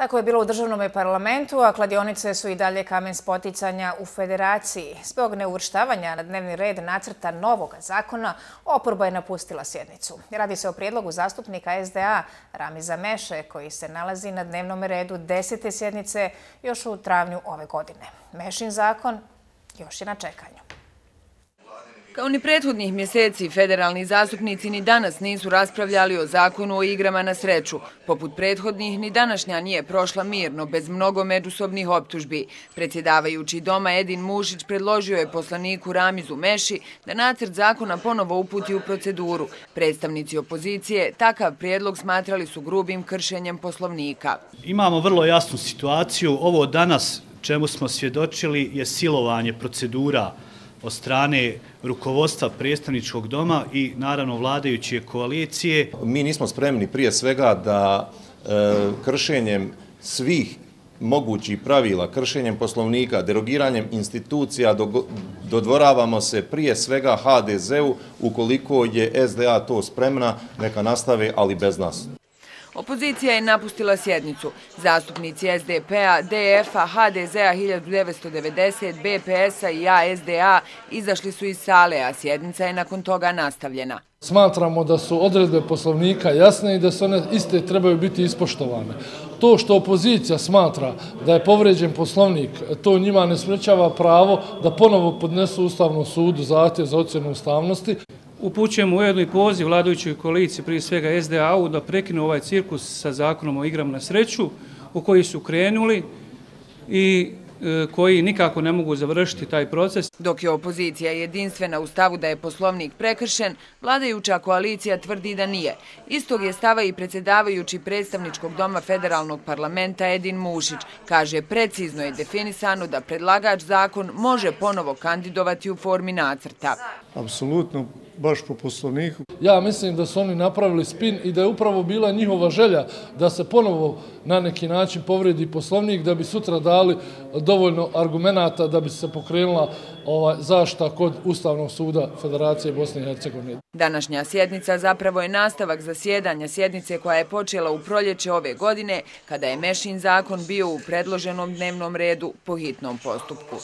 Tako je bilo u državnom parlamentu, a kladionice su i dalje kamen spoticanja u federaciji. Zbog neuvrštavanja na dnevni red nacrta novog zakona, oporba je napustila sjednicu. Radi se o prijedlogu zastupnika SDA Ramiza Meše, koji se nalazi na dnevnom redu desete sjednice još u travnju ove godine. Mešin zakon još je na čekanju. Kao ni prethodnih mjeseci, federalni zastupnici ni danas nisu raspravljali o zakonu o igrama na sreću. Poput prethodnih, ni današnja nije prošla mirno, bez mnogo međusobnih optužbi. Predsjedavajući doma Edin Mušić predložio je poslaniku Ramizu Meši da nacrt zakona ponovo uputi u proceduru. Predstavnici opozicije takav prijedlog smatrali su grubim kršenjem poslovnika. Imamo vrlo jasnu situaciju. Ovo danas čemu smo svjedočili je silovanje procedura od strane rukovodstva predstavničkog doma i naravno vladajuće koalicije. Mi nismo spremni prije svega da e, kršenjem svih mogućih pravila, kršenjem poslovnika, derogiranjem institucija dodvoravamo se prije svega HDZ-u ukoliko je SDA to spremna, neka nastave, ali bez nas. Opozicija je napustila sjednicu. Zastupnici SDP-a, DF-a, HDZ-a 1990, BPS-a i ASDA izašli su iz sale, a sjednica je nakon toga nastavljena. Smatramo da su odredbe poslovnika jasne i da se one iste trebaju biti ispoštovane. To što opozicija smatra da je povređen poslovnik, to njima ne smrećava pravo da ponovo podnesu Ustavnom sudu zahtjev za ocjenu ustavnosti. Upućujemo ujedno i poziv vladajućoj koaliciji, prije svega SDA-u, da prekinu ovaj cirkus sa zakonom o igram na sreću, u koji su krenuli i e, koji nikako ne mogu završiti taj proces. Dok je opozicija jedinstvena u stavu da je poslovnik prekršen, vladajuća koalicija tvrdi da nije. Istog je stava i predsjedavajući predstavničkog doma federalnog parlamenta Edin Mušić. Kaže, precizno je definisano da predlagač zakon može ponovo kandidovati u formi nacrta. Apsolutno baš po poslovniku. Ja mislim da su oni napravili spin i da je upravo bila njihova želja da se ponovo na neki način povredi poslovnik, da bi sutra dali dovoljno argumenta da bi se pokrenula ovaj, zašta kod Ustavnog suda Federacije Bosne i Hercegovine. Današnja sjednica zapravo je nastavak zasjedanja sjednice koja je počela u proljeće ove godine kada je Mešin zakon bio u predloženom dnevnom redu po hitnom postupku.